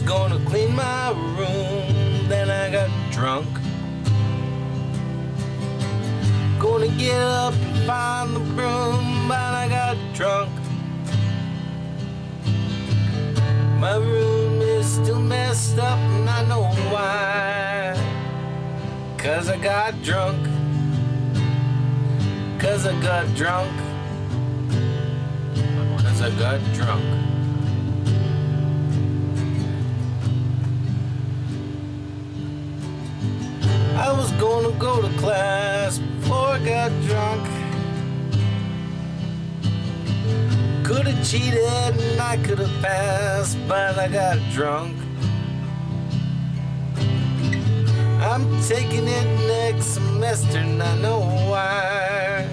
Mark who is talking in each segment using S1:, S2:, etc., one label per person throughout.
S1: gonna clean my room, then I got drunk. Gonna get up and find the broom, but I got drunk. My room is still messed up, and I know why. Cause I got drunk. Cause I got drunk. Cause I got drunk. Was gonna go to class before I got drunk. Could have cheated and I could have passed, but I got drunk. I'm taking it next semester and I know why.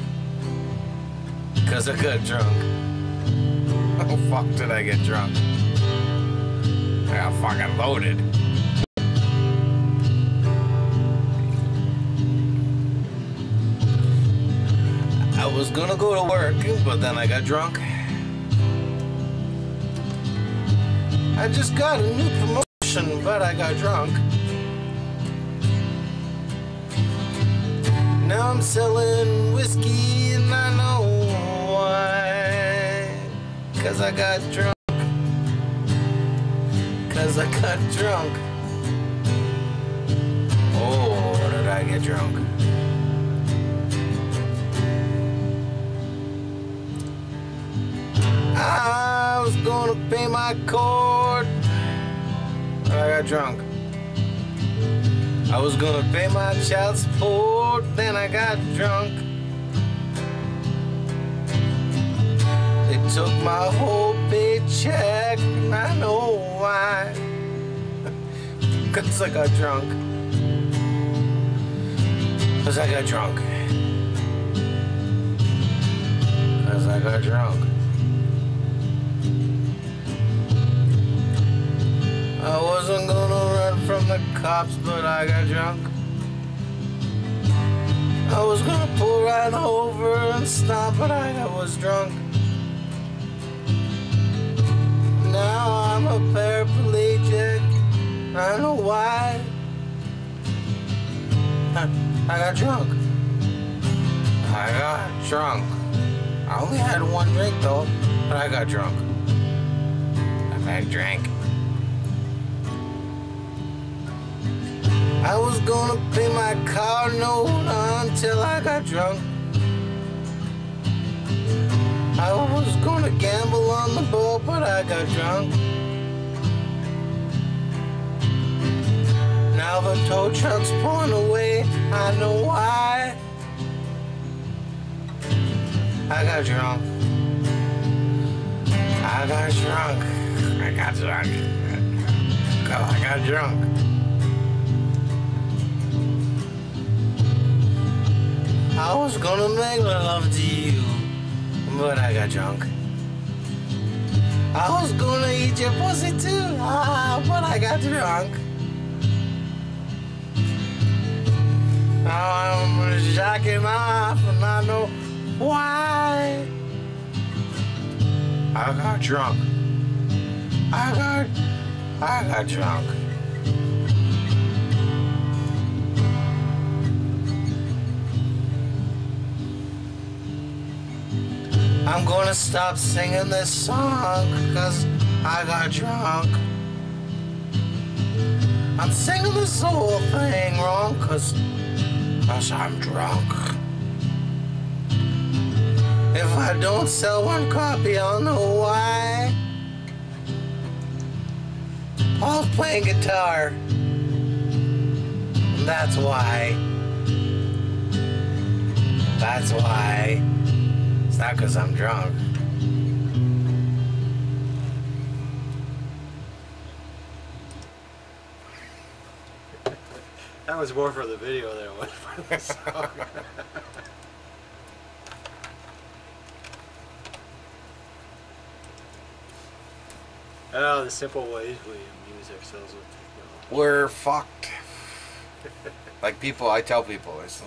S1: Cause I got drunk. Oh fuck did I get drunk? I got fucking loaded. Gonna go to work, but then I got drunk. I just got a new promotion, but I got drunk. Now I'm selling whiskey and I know why. Cause I got drunk. Cause I got drunk. Oh, did I get drunk? I got drunk. I was gonna pay my child support, then I got drunk. They took my whole paycheck, and I know why. Cause I got drunk. Cause I got drunk. Cause I got drunk. The cops, but I got drunk. I was gonna pull right over and stop, but I was drunk. Now I'm a paraplegic. I don't know why. I, I got drunk. I got drunk. I only had one drink though, but I got drunk. I drank. I was gonna pay my car note until I got drunk. I was gonna gamble on the boat, but I got drunk. Now the tow truck's pulling away, I know why. I got drunk. I got drunk. I got drunk. I got drunk. I was gonna make love to you, but I got drunk. I was gonna eat your pussy too, ah, but I got drunk. Now I'm jacking off and I know why. I got drunk. I got, I got drunk. I'm gonna stop singing this song because I got drunk. I'm singing this whole thing wrong because I'm drunk. If I don't sell one copy, I'll know why. Paul's playing guitar. That's why. That's why. It's not because I'm drunk.
S2: That was more for the video than it was for the song. oh, the simple ways we amuse ourselves with technology.
S1: We're fucked. like people, I tell people, it's,